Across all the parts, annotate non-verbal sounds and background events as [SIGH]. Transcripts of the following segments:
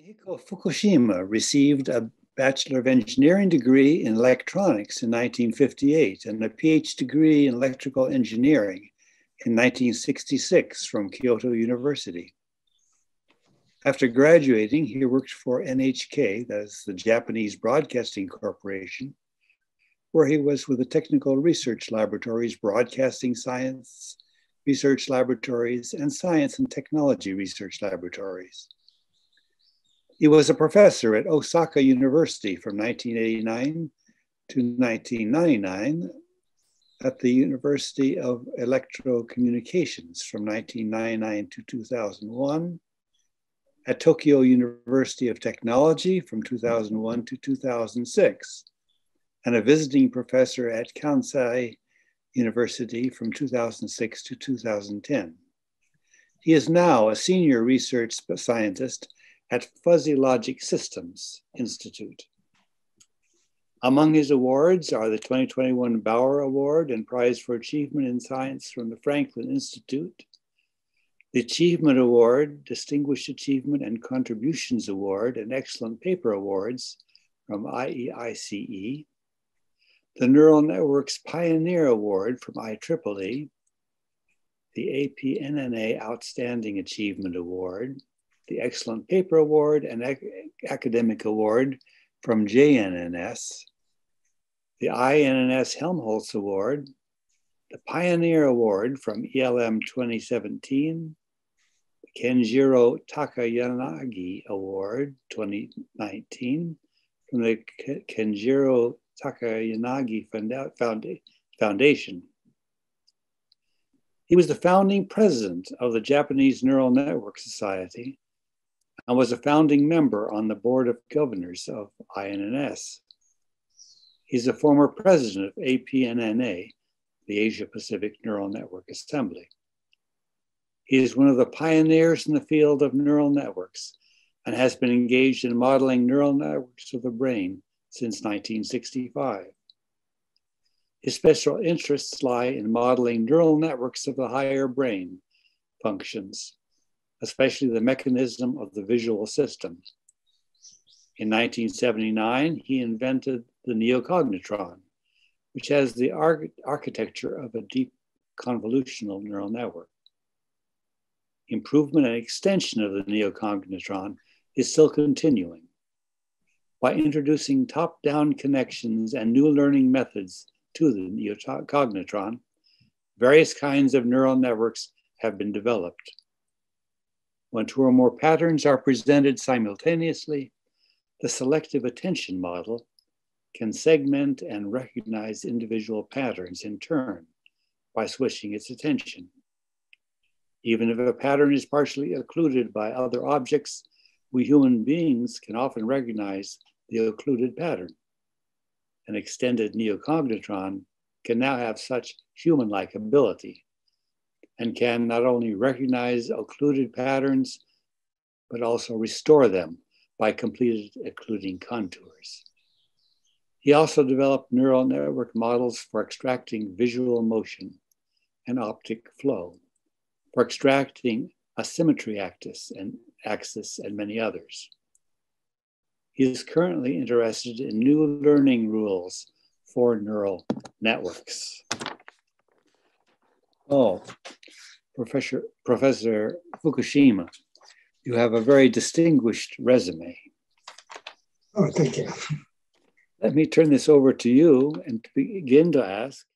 Hiko Fukushima received a Bachelor of Engineering degree in electronics in 1958 and a PhD degree in electrical engineering in 1966 from Kyoto University. After graduating, he worked for NHK, that's the Japanese Broadcasting Corporation, where he was with the Technical Research Laboratories, Broadcasting Science Research Laboratories, and Science and Technology Research Laboratories. He was a professor at Osaka University from 1989 to 1999, at the University of Electro Communications from 1999 to 2001, at Tokyo University of Technology from 2001 to 2006, and a visiting professor at Kansai University from 2006 to 2010. He is now a senior research scientist at Fuzzy Logic Systems Institute. Among his awards are the 2021 Bower Award and Prize for Achievement in Science from the Franklin Institute, the Achievement Award, Distinguished Achievement and Contributions Award, and Excellent Paper Awards from IEICE, the Neural Networks Pioneer Award from IEEE, the APNNA Outstanding Achievement Award, the Excellent Paper Award and Academic Award from JNNS, the INNS Helmholtz Award, the Pioneer Award from ELM 2017, the Kenjiro Takayanagi Award 2019 from the Kenjiro Takayanagi Foundation. He was the founding president of the Japanese Neural Network Society and was a founding member on the board of governors of INNS. He's a former president of APNNA, the Asia Pacific Neural Network Assembly. He is one of the pioneers in the field of neural networks and has been engaged in modeling neural networks of the brain since 1965. His special interests lie in modeling neural networks of the higher brain functions especially the mechanism of the visual system. In 1979, he invented the neocognitron, which has the ar- architecture of a deep convolutional neural network. Improvement and extension of the neocognitron is still continuing. By introducing top down connections and new learning methods to the neocognitron, various kinds of neural networks have been developed. When two or more patterns are presented simultaneously, the selective attention model can segment and recognize individual patterns in turn by switching its attention. Even if a pattern is partially occluded by other objects, we human beings can often recognize the occluded pattern. An extended neocognitron can now have such human like ability and can not only recognize occluded patterns, but also restore them by completed occluding contours. He also developed neural network models for extracting visual motion and optic flow, for extracting a symmetry axis and axis and many others. He is currently interested in new learning rules for neural networks. Oh, Professor, Professor Fukushima, you have a very distinguished resume. Oh, thank you. Let me turn this over to you and begin to ask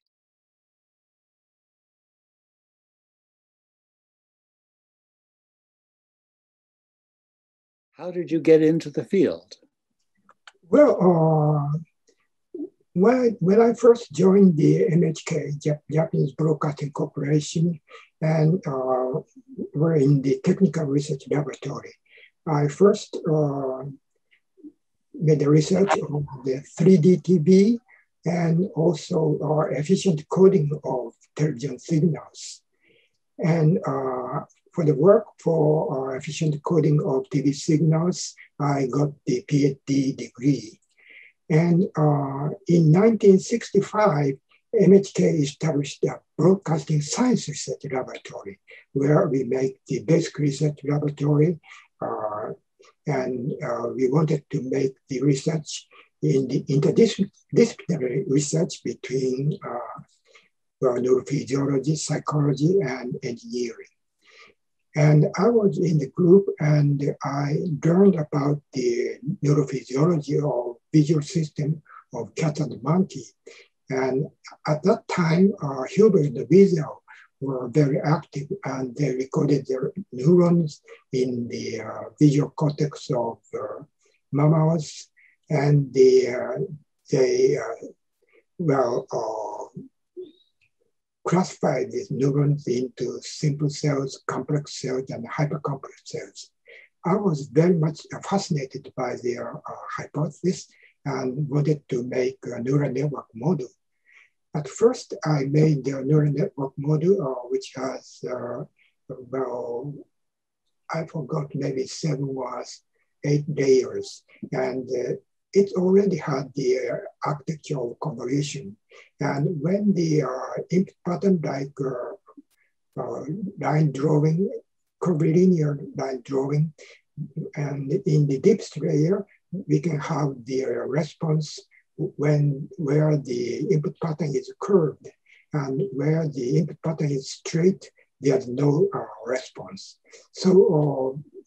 How did you get into the field? Well, uh, when I, when I first joined the NHK, Jap- Japanese Broadcasting Corporation, and uh, were in the technical research laboratory, I first uh, made the research on the 3D TV and also uh, efficient coding of television signals. And uh, for the work for uh, efficient coding of TV signals, I got the PhD degree. And uh, in 1965, NHK established the Broadcasting Science Research Laboratory, where we make the basic research laboratory, uh, And uh, we wanted to make the research in the interdisciplinary research between uh, neurophysiology, psychology, and engineering. And I was in the group and I learned about the neurophysiology of visual system of cat and monkey. And at that time, uh, Hubel and Wiesel were very active and they recorded their neurons in the uh, visual cortex of uh, mammals. And they, uh, they uh, well, uh, classified these neurons into simple cells, complex cells, and hypercomplex cells. I was very much fascinated by their uh, hypothesis and wanted to make a neural network model. At first, I made the neural network model, uh, which has, uh, well, I forgot, maybe seven or eight layers. And uh, it already had the uh, architecture of convolution. And when the uh, input pattern like uh, uh, line drawing, curvilinear line drawing, and in the depth layer, we can have the response when where the input pattern is curved and where the input pattern is straight, there's no uh, response. So uh,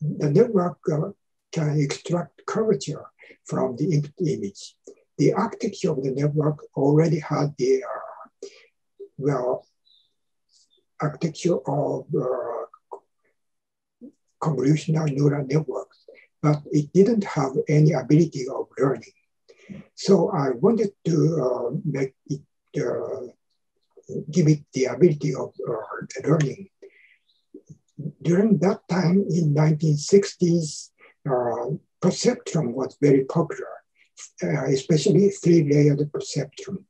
the network uh, can extract curvature from the input image. The architecture of the network already had the, uh, well, architecture of uh, convolutional neural networks, but it didn't have any ability of learning. So I wanted to uh, make it, uh, give it the ability of uh, learning. During that time in 1960s, uh, perceptron was very popular, especially three-layered perceptron.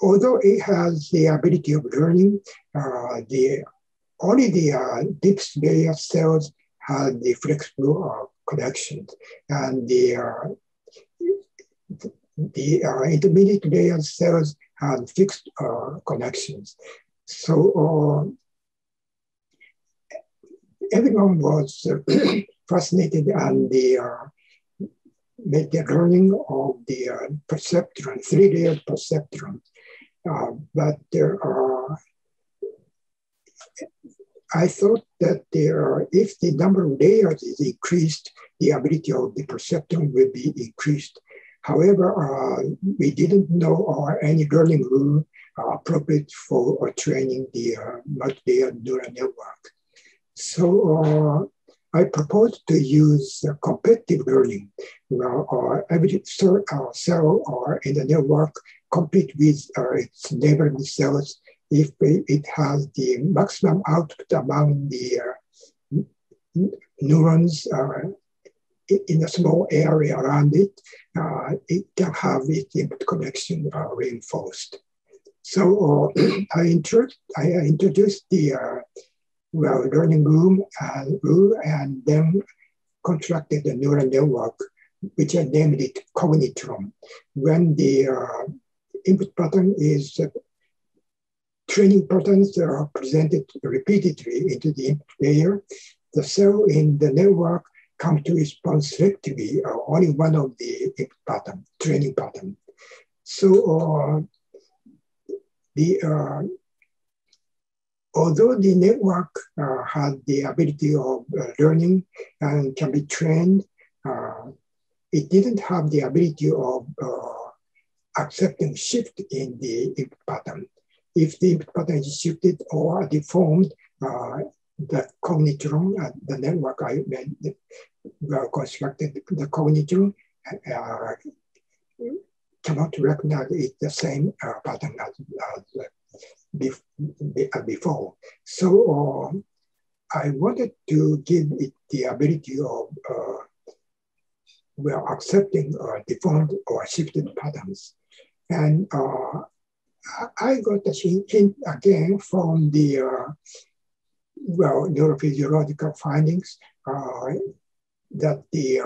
Although it has the ability of learning, uh, the only the uh, deep layer cells had the flexible uh, connections, and the uh, the uh, intermediate layer cells had fixed connections. So everyone was [CLEARS THROAT] fascinated and the uh, made the learning of the uh, perceptron, three-layer perceptron. Uh, but there are, I thought that there, if the number of layers is increased, the ability of the perceptron will be increased. However, uh, we didn't know or any learning rule uh, appropriate for training the uh, multi-layered neural network. So I propose to use competitive learning, where uh, every cell, uh, in the network compete with uh, its neighboring cells if it has the maximum output among the uh, neurons uh, in a small area around it, uh, it can have its input connection reinforced. So [CLEARS THROAT] I, inter I introduced the well, learning room and rule and then constructed the neural network, which I named it cognitron. When the uh, input pattern is uh, training patterns are presented repeatedly into the layer, the cell in the network come to respond selectively uh, only one of the pattern, training pattern. So uh, the uh, although the network uh, has the ability of uh, learning and can be trained, uh, it didn't have the ability of uh, accepting shift in the pattern. If the pattern is shifted or deformed, uh, the cognitron, uh, the network I made, well constructed, the cognitron cannot recognize it the same pattern as, as uh, before. So uh, I wanted to give it the ability of uh, well accepting uh, deformed or shifted patterns. And uh, I got the hint again from the uh, well neurophysiological findings uh, that the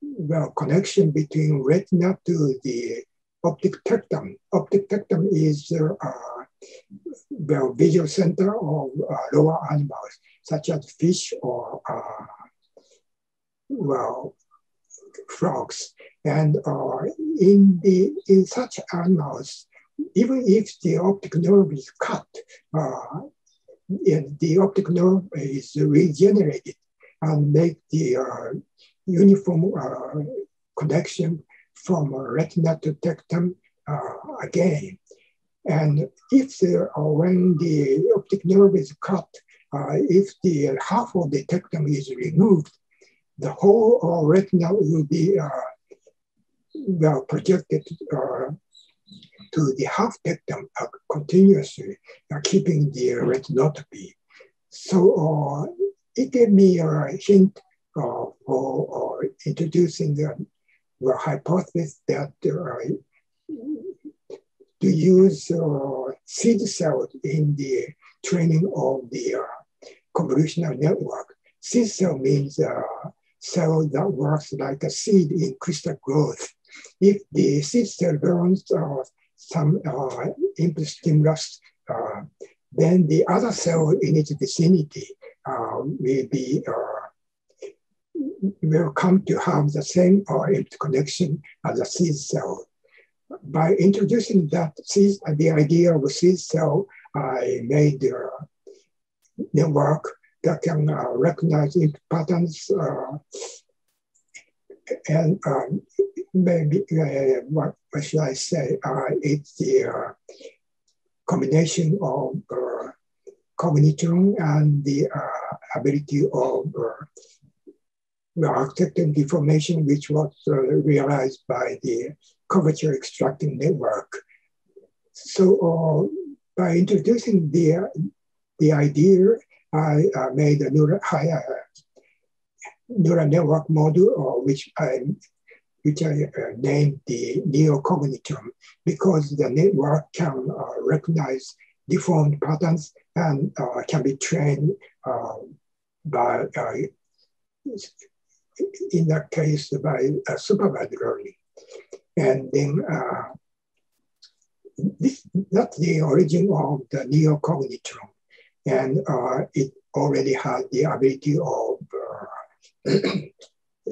well connection between retina to the optic tectum. Optic tectum is uh, the visual center of uh, lower animals, such as fish or uh, well, frogs. And uh, in, the, in such animals, even if the optic nerve is cut, uh, the optic nerve is regenerated and make the uh, uniform uh, connection from retina to tectum uh, again. And if the, uh, when the optic nerve is cut, uh, if the half of the tectum is removed, the whole retina will be well projected to the half tectum continuously, keeping the retinotopy. So it gave me a hint for introducing the, the hypothesis that to use uh, seed cells in the training of the uh, convolutional network. Seed cell means a cell that works like a seed in crystal growth. If the seed cell learns uh, some uh, stimulus, uh, then the other cell in its vicinity uh, will be will come to have the same uh, input connection as a seed cell. By introducing that seed, the idea of a seed cell, I made a network that can uh, recognize patterns uh, and um, maybe uh, what, what, should I say? Uh, it's the uh, combination of uh, cognition and the ability of the architecture deformation, which was realized by the curvature extracting network. So uh, by introducing the, the idea, I uh, made a neural, uh, neural network model, uh, which I which I uh, named the neocognitron, because the network can uh, recognize deformed patterns and can be trained by, in that case, by supervised learning. And then uh, this, that's the origin of the neocognitron. And uh, it already had the ability of uh, [CLEARS THROAT]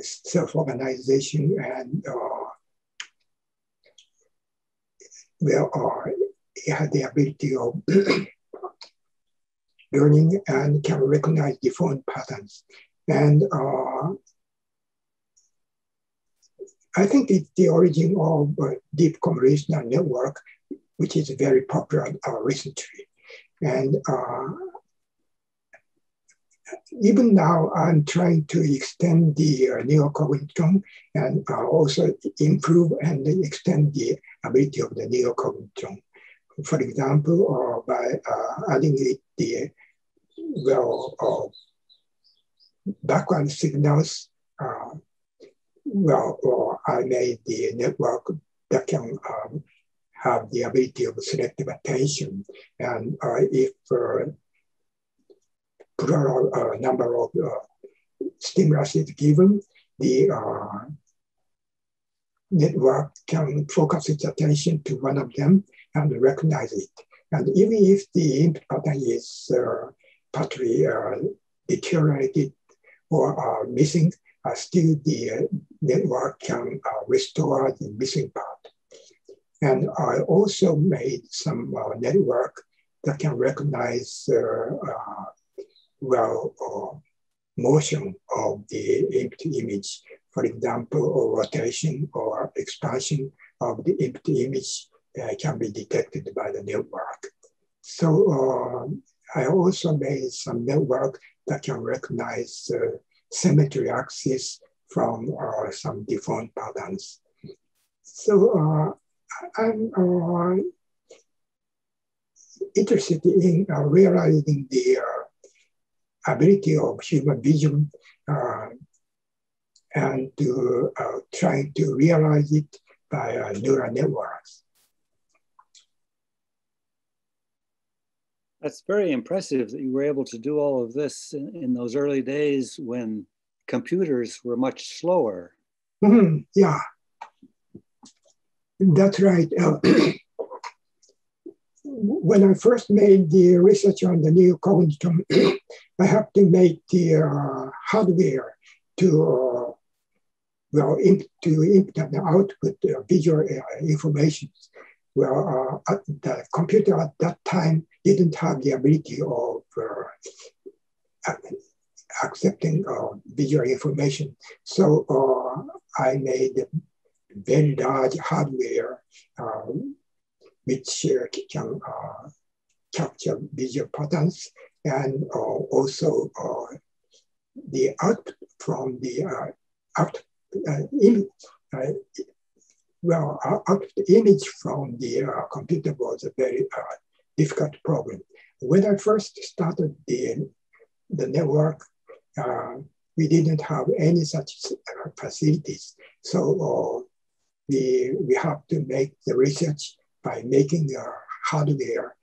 self-organization and uh, well, uh, it had the ability of [CLEARS THROAT] learning and can recognize different patterns. And uh, I think it's the origin of uh, deep convolutional network, which is very popular uh, recently. And uh, even now, I'm trying to extend the uh, and uh, also improve and extend the ability of the neocognitron. For example, uh, by uh, adding it the well backward signals well, or I made the network that can um, have the ability of selective attention. And uh, if uh, plural uh, number of uh, stimulus is given, the uh, network can focus its attention to one of them and recognize it. And even if the input pattern is uh, partly deteriorated or missing, uh, still the uh, network can uh, restore the missing part. And I also made some network that can recognize well motion of the empty image. For example, or rotation or expansion of the empty image uh, can be detected by the network. So uh, I also made some network that can recognize uh, symmetry axis from uh, some deformed patterns. So uh, I'm uh, interested in uh, realizing the uh, ability of human vision uh, and to try to realize it by neural networks. That's very impressive that you were able to do all of this in, in those early days when computers were much slower. Mm-hmm. Yeah, that's right. Uh, [CLEARS THROAT] when I first made the research on the new neocognitron, [CLEARS THROAT] I had to make the uh, hardware to uh, well, in, to input the output uh, visual information. Well, uh, the computer at that time didn't have the ability of uh, accepting uh, visual information. So I made very large hardware which can uh, capture visual patterns and uh, also uh, the output from the output uh, image, uh, well, out the image from the uh, computer was a very difficult problem. When I first started the, the network, we didn't have any such facilities. So we, we have to make the research by making the hardware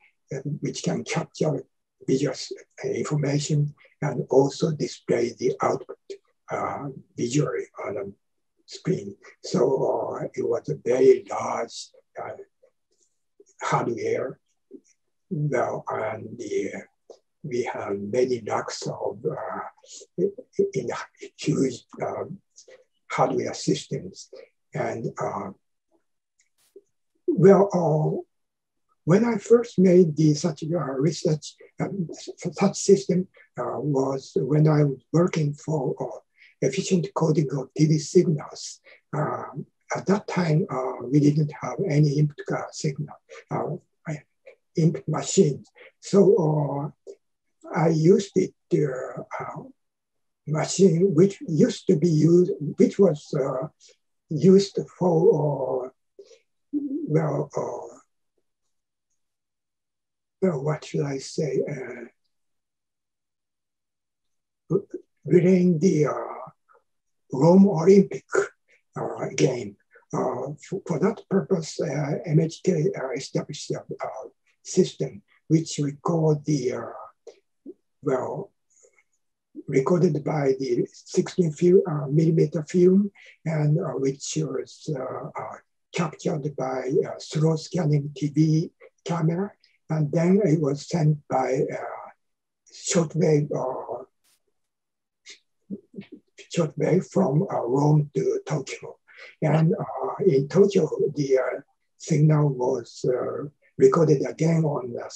which can capture visual information and also display the output uh, visually on a screen. So uh, it was a very large uh, hardware. Well, and the, we have many lakhs of uh, in huge hardware systems. And uh, well, uh, when I first made the such uh, research, um, such system uh, was when I was working for uh, efficient coding of TV signals. Um, at that time, uh, we didn't have any input uh, signal, uh, input machines. So uh, I used it uh, machine, which used to be used, which was used for, well, well, what should I say? During the Rome Olympic uh, game. Uh, for, for, that purpose, NHK uh, established a system which record the, well, recorded by the 16 film, uh, millimeter film and uh, which was uh, captured by slow scanning TV camera. And then it was sent by uh, shortwave or shortwave from uh, Rome to Tokyo. And uh, in Tokyo, the uh, signal was uh, recorded again on the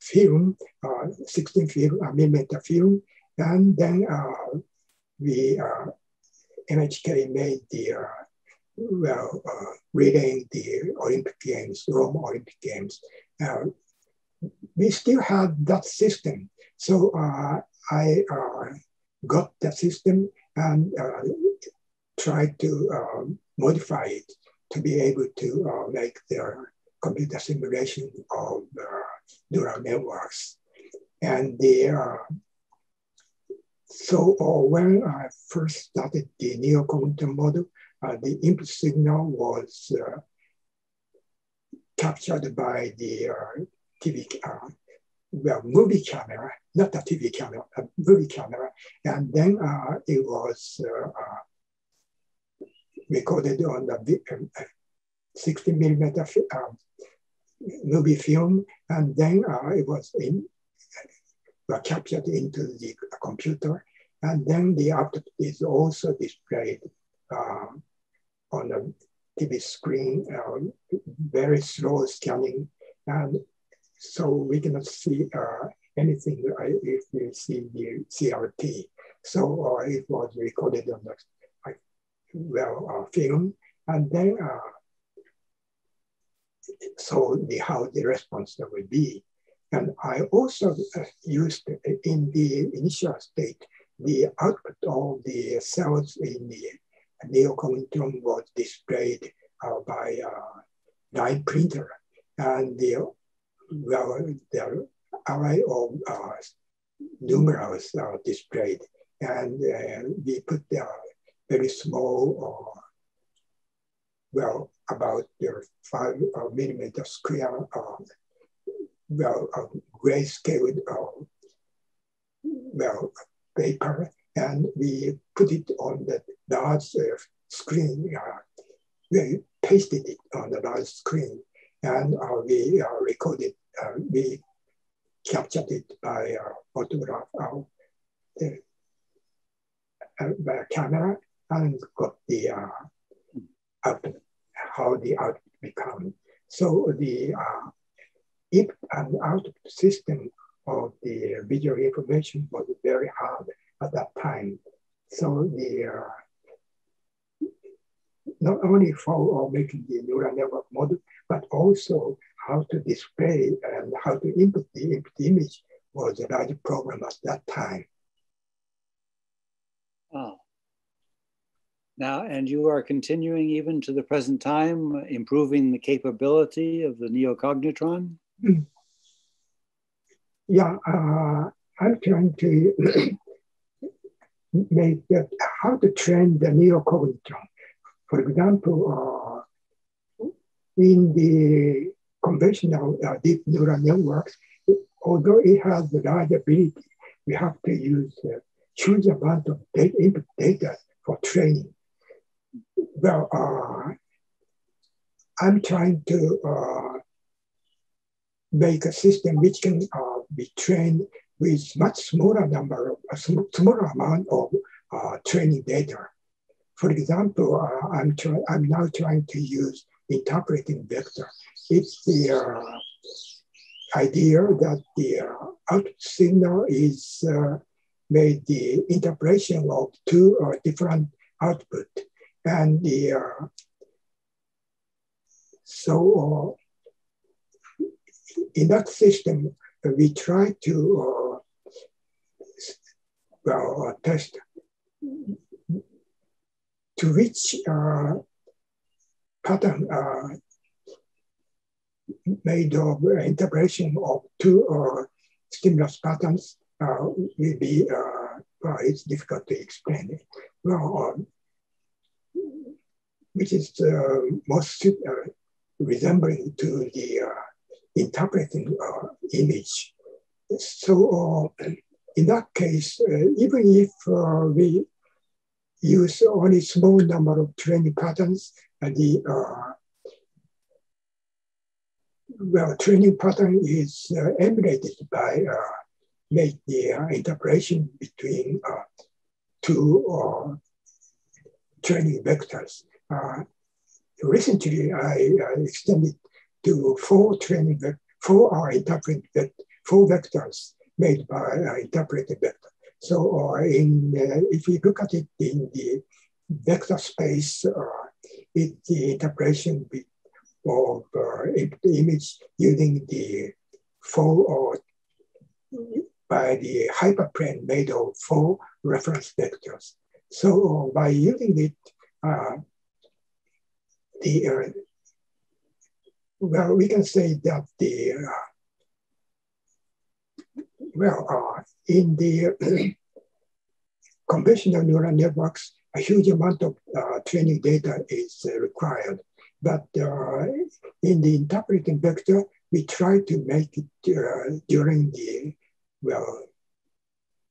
film, 16 film, a millimeter film. And then we, NHK made the well, uh, the Olympic Games, Rome Olympic Games. Uh, we still had that system. So uh, I got that system and uh, tried to uh, modify it to be able to uh, make the computer simulation of neural networks. And the, so when I first started the neo-cognitive model, uh, the input signal was uh, captured by the uh, TV well, movie camera, not a TV camera, a movie camera. And then uh, it was uh, uh recorded on the um, 60 millimeter um, movie film. And then uh, it was in, uh, captured into the computer. And then the output is also displayed on the TV screen, very slow scanning. And so we cannot see uh, anything if we see the CRT. So uh, it was recorded on the well uh, film, and then uh, so the how the response would be. And I also uh, used in the initial state the output of the cells in the neocognitron was displayed uh, by line printer, and the well, the array of uh, numerals are displayed. And uh, we put the very small, uh, well, about five uh, millimeter square, uh, well, uh, grayscale, uh, well, paper, and we put it on the large uh, screen. Uh, we pasted it on the large screen and uh, we uh, recorded, uh, we captured it by photograph the, by camera, and got the uh, output, how the output become. So the uh, input and output system of the visual information was very hard time. So the uh, not only for making the neural network model, but also how to display and how to input the input image was a large problem at that time. Oh. Now, and you are continuing even to the present time, improving the capability of the neocognitron? Mm. Yeah, uh, I'm trying to [CLEARS THROAT] how to train the neocognitron. For example, uh, in the conventional uh, deep neural networks, although it has the large ability, we have to use a huge amount of data, input data for training. Well, uh, I'm trying to uh, make a system which can uh, be trained with much smaller number of a smaller amount of uh, training data. For example, uh, I'm, try, I'm now trying to use interpreting vector. It's the uh, idea that the uh, output signal is uh, made the interpretation of two uh, different output. And the, so in that system, we try to well, test to which pattern made of interpretation of two uh, stimulus patterns uh, will be, uh, well, it's difficult to explain. Well, um, which is most resembling to the interpreting image. So in that case, even if we use only small number of training patterns, the uh, well, training pattern is uh, emulated by uh, make the uh, interpolation between uh, two uh, training vectors. Uh, recently, I extended to four training four are interpreted four vectors made by uh, interpreted vector. So in if we look at it in the vector space, it, the interpolation be, of uh, image using the four or by the hyperplane made of four reference vectors. So uh, by using it, uh, the uh, well, we can say that the uh, well uh, in the [CLEARS THROAT] conventional neural networks, a huge amount of uh, training data is required. But uh, in the interpreting vector, we try to make it uh, during the, well,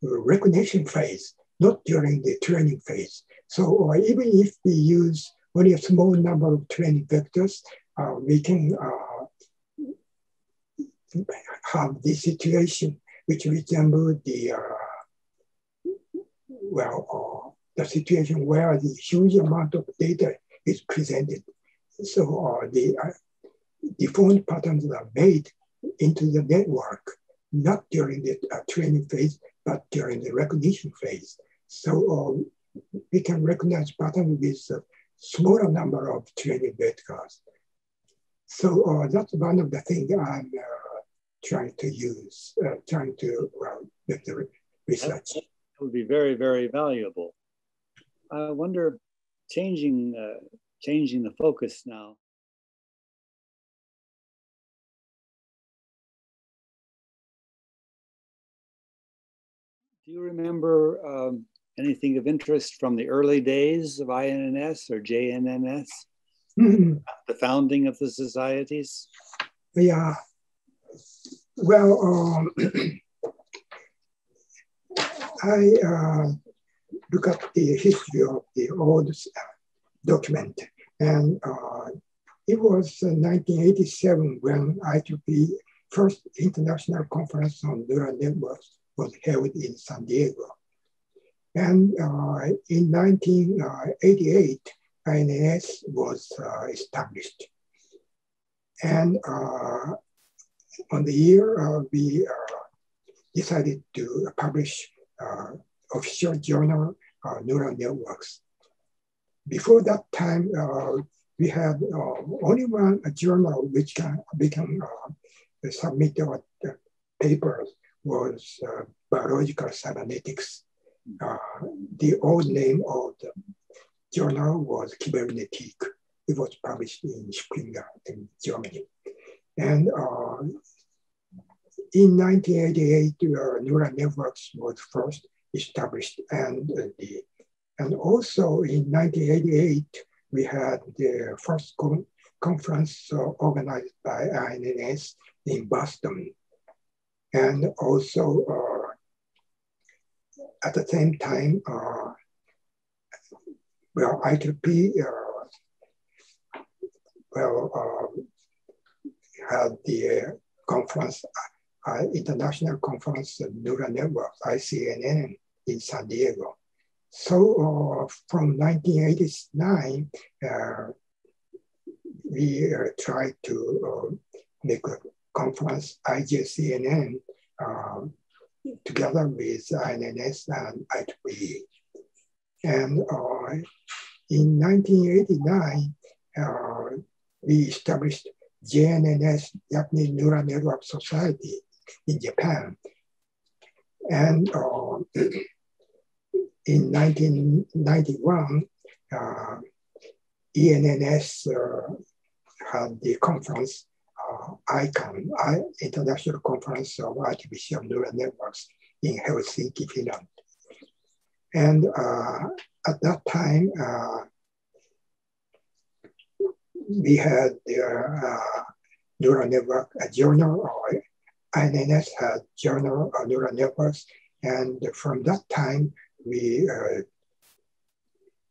recognition phase, not during the training phase. So uh, even if we use only a small number of training vectors, uh, we can uh, have the situation which resemble the, uh, well, the situation where the huge amount of data is presented so uh, the uh, default patterns are made into the network, not during the uh, training phase, but during the recognition phase. So uh, we can recognize patterns with a smaller number of training vectors. So uh, that's one of the things I'm uh, trying to use, trying to well, make the research. That would be very, very valuable. I wonder, changing changing the focus now. Do you remember um, anything of interest from the early days of INNS or JNNS? Mm-hmm. The founding of the societies? Yeah. Well, um, [CLEARS THROAT] I uh, look at the history of the old document. And uh, it was 1987 when IEEE first international conference on neural networks was held in San Diego. And uh, in 1988, INNS was uh, established. And uh, on the year, we decided to publish official journal neural networks. Before that time, we had uh, only one journal which can become uh, submitted uh, papers was uh, biological cybernetics. Uh, the old name of the journal was Kybernetik. It was published in Springer in Germany. And uh, in 1988, uh, neural networks was first established, and the and also in 1988 we had the first con conference uh, organized by INNS in Boston. And also uh, at the same time, uh, well, IEEE, uh, well, uh, had the conference, uh, international conference neural networks, ICNN in San Diego. So uh, from 1989, uh, we uh, tried to uh, make a conference, IJCNN, um, together with INNS and IEEE. And uh, in 1989, uh, we established JNNS, Japanese Neural Network Society in Japan. And [CLEARS THROAT] in 1991, uh, ENNS uh, had the conference, uh, ICANN, I, International Conference of Artificial Neural Networks in Helsinki, Finland. And uh, at that time, uh, we had the uh, neural network journal, or INNS had journal of neural networks. And from that time, we uh,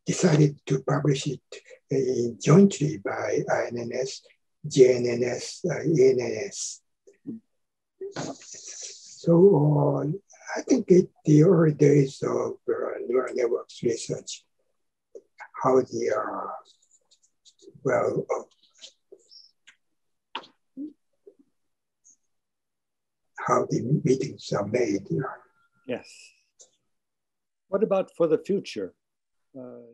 decided to publish it uh, jointly by INNS, JNNS, uh, ENNS. So uh, I think it, the early days of uh, neural networks research, how the, uh, well, how the meetings are made. Yes. What about for the future? Uh,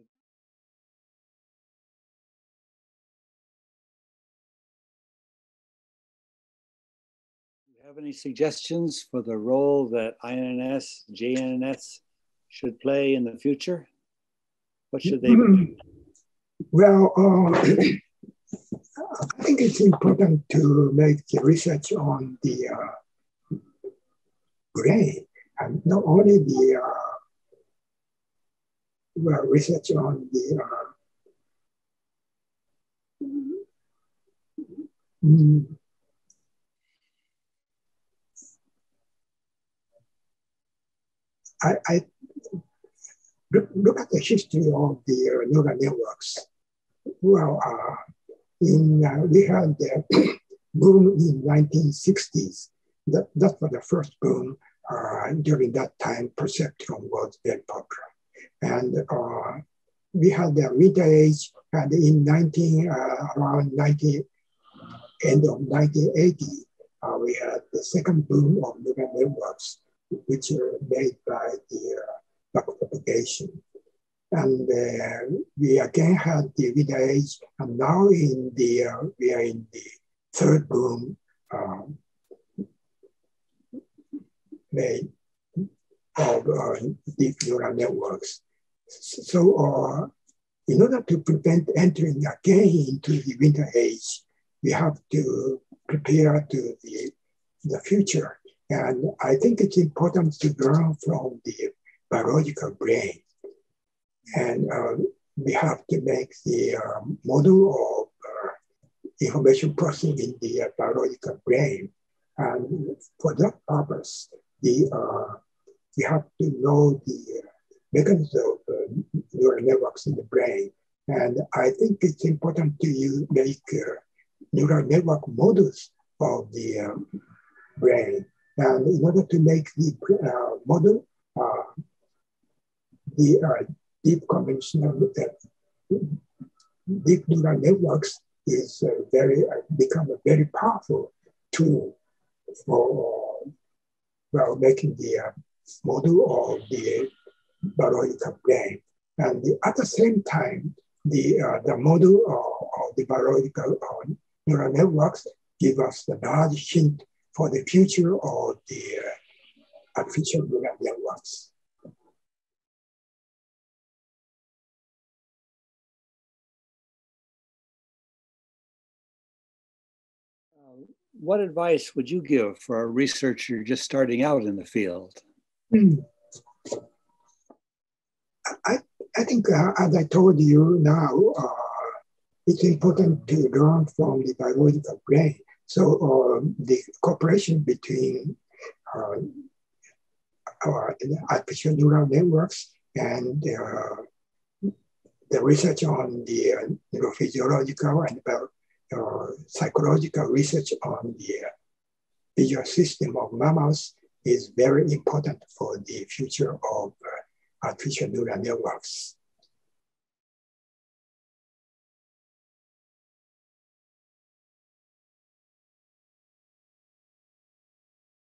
you have any suggestions for the role that INS, JNS should play in the future? What should they be? Well, uh, [CLEARS THROAT] I think it's important to make research on the uh, brain and not only the uh, well, research on the uh, mm, I, I look, look, at the history of the neural networks. Well, uh, in uh, we had the boom in 1960s. That, that was the first boom. Uh, during that time, perceptron was very popular. And uh, we had the winter age, and in 19, uh, around 19, end of 1980, uh, we had the second boom of neural networks, which were made by the backpropagation. And uh, we again had the winter age, and now in the uh, we are in the third boom um, made of uh, deep neural networks. So uh, in order to prevent entering again into the winter age, we have to prepare to the, the future. And I think it's important to learn from the biological brain. And uh, we have to make the uh, model of uh, information processing in the uh, biological brain. And for that purpose, the, uh, we have to know the mechanism of uh, neural networks in the brain. And I think it's important to use, make uh, neural network models of the um, brain. And in order to make the model, the deep conventional uh, deep neural networks is uh, very uh, become a very powerful tool for well making the uh, model of the biological brain. And the, at the same time, the uh, the model of, the biological uh, neural networks give us the large hint for the future of the artificial neural networks. What advice would you give for a researcher just starting out in the field? Hmm. I, I think, uh, as I told you now, uh, it's important to learn from the biological brain. So uh, the cooperation between uh, our artificial neural networks and uh, the research on the uh, neurophysiological and uh, psychological research on the visual system of mammals is very important for the future of uh, artificial neural networks.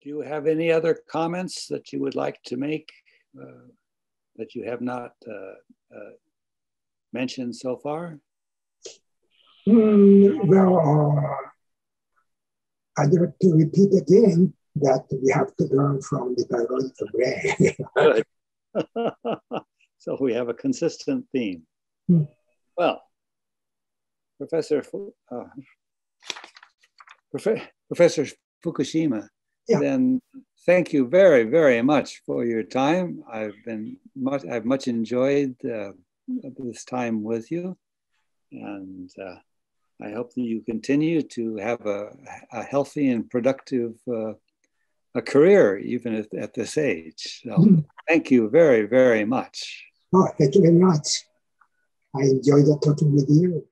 Do you have any other comments that you would like to make uh, that you have not uh, uh, mentioned so far? Mm, well, uh, I'd like to repeat again that we have to learn from the biological brain. [LAUGHS] so we have a consistent theme. Hmm. Well, Professor uh, Prof- Professor Fukushima, yeah. then thank you very very much for your time. I've been much I've much enjoyed uh, this time with you, and. Uh, I hope that you continue to have a, a healthy and productive uh, a career, even at, at this age. So mm. thank you very, very much. Oh, thank you very much. I enjoyed talking with you.